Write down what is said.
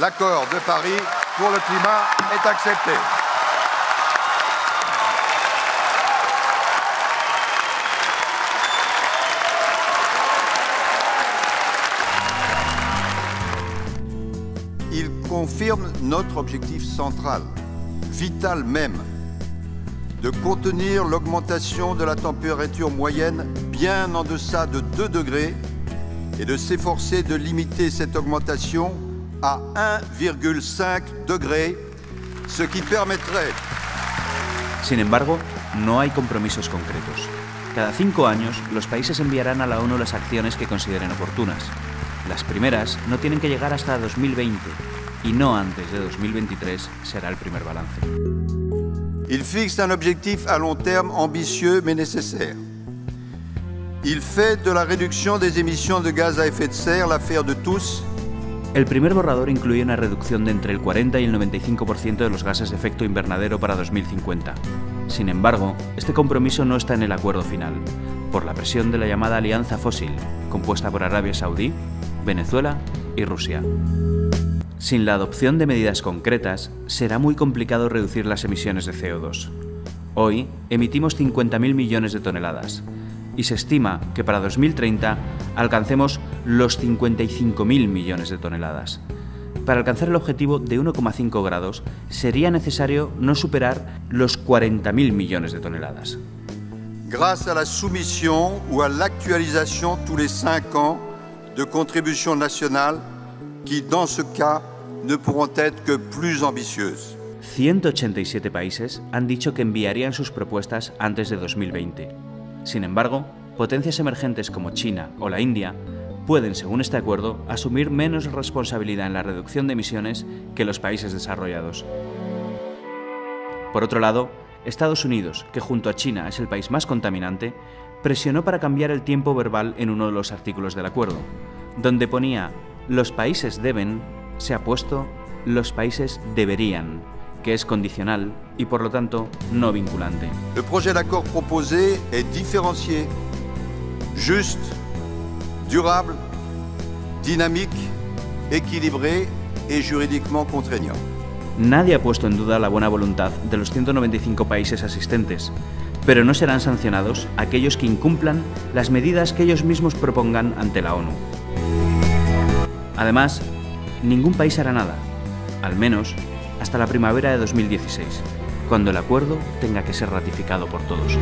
l'accord de Paris pour le climat est accepté. Il confirme notre objectif central, vital même, de contenir l'augmentation de la température moyenne bien en deçà de 2 degrés et de s'efforcer de limiter cette augmentation à 1,5 degrés, ce qui permettrait... Sin embargo, no hay compromisos concretos. Cada cinco años, los países enviarán a la ONU las acciones que consideren oportunas. Las primeras no tienen que llegar hasta 2020 y no antes de 2023 será el primer balance. Il fixe un objectif à long terme ambitieux mais nécessaire. Il fait de la réduction des émissions de gaz à effet de serre l'affaire de tous El primer borrador incluye una reducción de entre el 40 y el 95% de los gases de efecto invernadero para 2050. Sin embargo, este compromiso no está en el acuerdo final, por la presión de la llamada Alianza Fósil, compuesta por Arabia Saudí, Venezuela y Rusia. Sin la adopción de medidas concretas, será muy complicado reducir las emisiones de CO2. Hoy emitimos 50.000 millones de toneladas, y se estima que para 2030 alcancemos los 55.000 millones de toneladas. Para alcanzar el objetivo de 1,5 grados sería necesario no superar los 40.000 millones de toneladas. grâce à la soumission ou à l'actualisation tous les cinq ans de contributions nationales qui, dans ce cas, ne pourront être que plus ambitieuses. 187 países han dicho que enviarían sus propuestas antes de 2020. Sin embargo, potencias emergentes como China o la India pueden, según este acuerdo, asumir menos responsabilidad en la reducción de emisiones que los países desarrollados. Por otro lado, Estados Unidos, que junto a China es el país más contaminante, presionó para cambiar el tiempo verbal en uno de los artículos del acuerdo, donde ponía los países deben, se ha puesto los países deberían, que es condicional y por lo tanto no vinculante. Le projet d'accord proposé est différencié, juste, durable, dynamique, équilibré et juridiquement contraignant. Nadie ha puesto en duda la buena voluntad de los 195 países asistentes, pero no serán sancionados aquellos que incumplan las medidas que ellos mismos propongan ante la ONU. Además, ningún país hará nada, al menos hasta la primavera de 2016, cuando el acuerdo tenga que ser ratificado por todos.